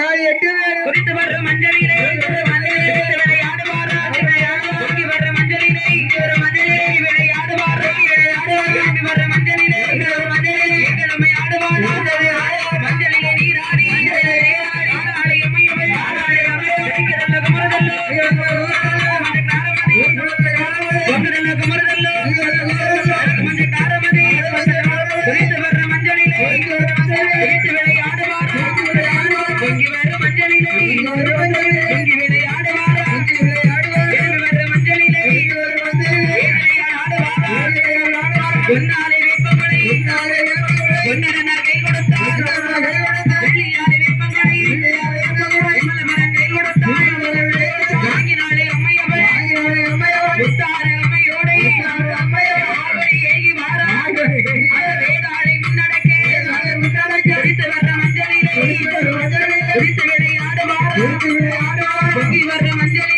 அழகாய் எட்டுவேன் குறித்து வரும் மஞ்சளிலே ஒன்னா பொங்கி வர்ற மஞ்சள்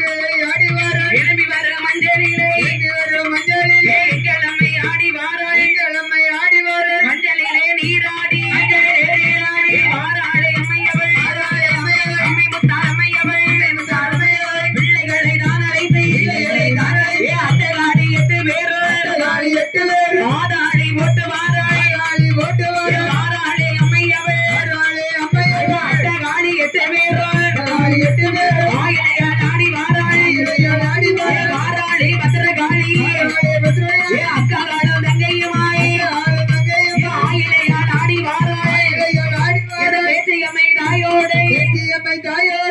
ಕೇಳೇ ಯಾಕೆ ya, my diet.